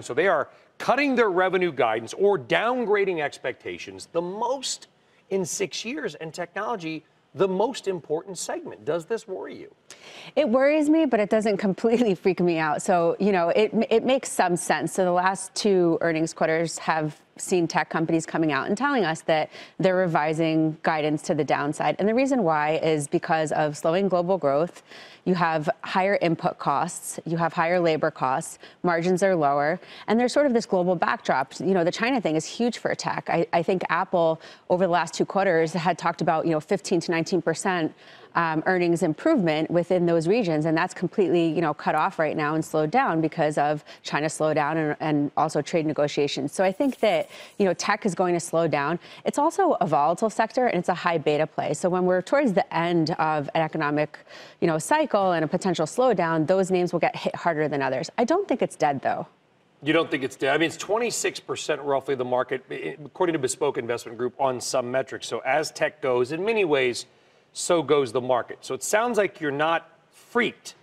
So they are cutting their revenue guidance or downgrading expectations the most in six years. And technology, the most important segment. Does this worry you? It worries me, but it doesn't completely freak me out. So, you know, it, it makes some sense. So the last two earnings quarters have seen tech companies coming out and telling us that they're revising guidance to the downside. And the reason why is because of slowing global growth. You have higher input costs, you have higher labor costs, margins are lower, and there's sort of this global backdrop. You know, the China thing is huge for tech. I, I think Apple over the last two quarters had talked about, you know, 15 to 19 percent um, earnings improvement within those regions, and that's completely you know cut off right now and slowed down because of China slowdown and, and also trade negotiations. So I think that you know tech is going to slow down. It's also a volatile sector and it's a high beta play. So when we're towards the end of an economic you know cycle and a potential slowdown, those names will get hit harder than others. I don't think it's dead though. You don't think it's dead? I mean, it's 26% roughly the market, according to Bespoke Investment Group, on some metrics. So as tech goes, in many ways, so goes the market. So it sounds like you're not freaked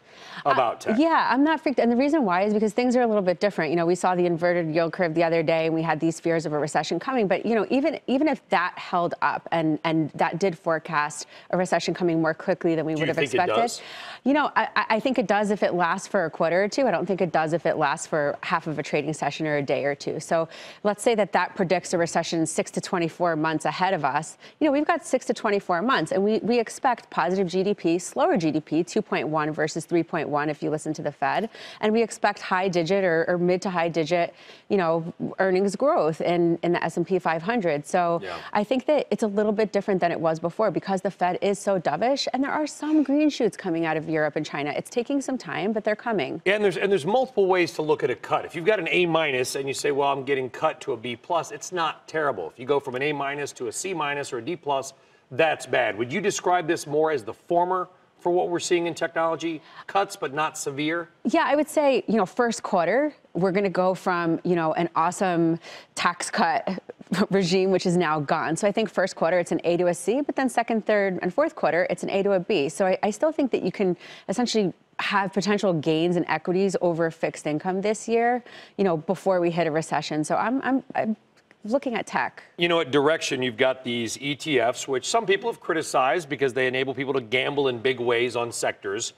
about tech. Uh, yeah, I'm not freaked. And the reason why is because things are a little bit different. You know, we saw the inverted yield curve the other day and we had these fears of a recession coming. But, you know, even even if that held up and, and that did forecast a recession coming more quickly than we Do would have expected. It does? You know, I, I think it does if it lasts for a quarter or two. I don't think it does if it lasts for half of a trading session or a day or two. So let's say that that predicts a recession six to 24 months ahead of us. You know, we've got six to 24 months and we, we expect positive GDP, slower GDP, 2.1 versus 3.1 if you listen to the Fed, and we expect high digit or, or mid to high digit, you know, earnings growth in, in the S&P 500. So yeah. I think that it's a little bit different than it was before because the Fed is so dovish, and there are some green shoots coming out of Europe and China. It's taking some time, but they're coming. Yeah, and there's and there's multiple ways to look at a cut. If you've got an A minus and you say, well, I'm getting cut to a B plus, it's not terrible. If you go from an A minus to a C minus or a D plus, that's bad. Would you describe this more as the former? For what we're seeing in technology? Cuts, but not severe? Yeah, I would say, you know, first quarter, we're going to go from, you know, an awesome tax cut regime, which is now gone. So I think first quarter, it's an A to a C, but then second, third, and fourth quarter, it's an A to a B. So I, I still think that you can essentially have potential gains in equities over fixed income this year, you know, before we hit a recession. So I'm, I'm, I'm looking at tech. You know, at Direxion, you've got these ETFs, which some people have criticized because they enable people to gamble in big ways on sectors.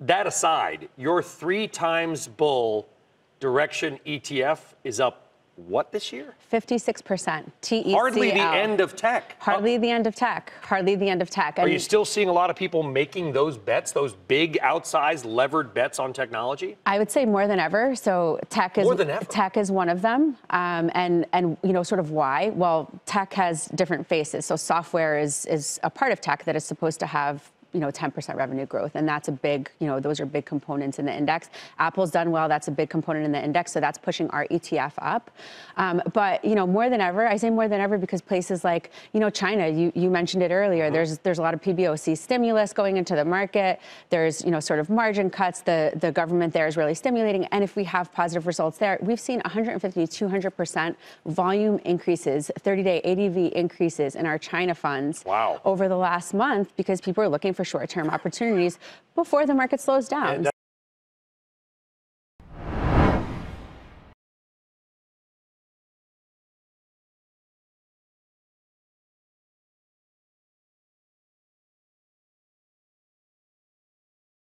That aside, your three times bull Direxion ETF is up what this year? 56%. TECL. Hardly the end of tech. Hardly the end of tech. Hardly the end of tech. Are you still seeing a lot of people making those bets, those big, outsized, levered bets on technology? I would say more than ever. So tech is more than ever. tech is one of them, um, and and you know sort of why? Well, tech has different faces. So software is is a part of tech that is supposed to have you know 10% revenue growth and that's a big you know those are big components in the index apple's done well that's a big component in the index so that's pushing our etf up um, but you know more than ever i say more than ever because places like you know china you, you mentioned it earlier mm-hmm. there's there's a lot of pboc stimulus going into the market there's you know sort of margin cuts the the government there is really stimulating and if we have positive results there we've seen 150 200% volume increases 30-day adv increases in our china funds wow. over the last month because people are looking for for short-term opportunities before the market slows down.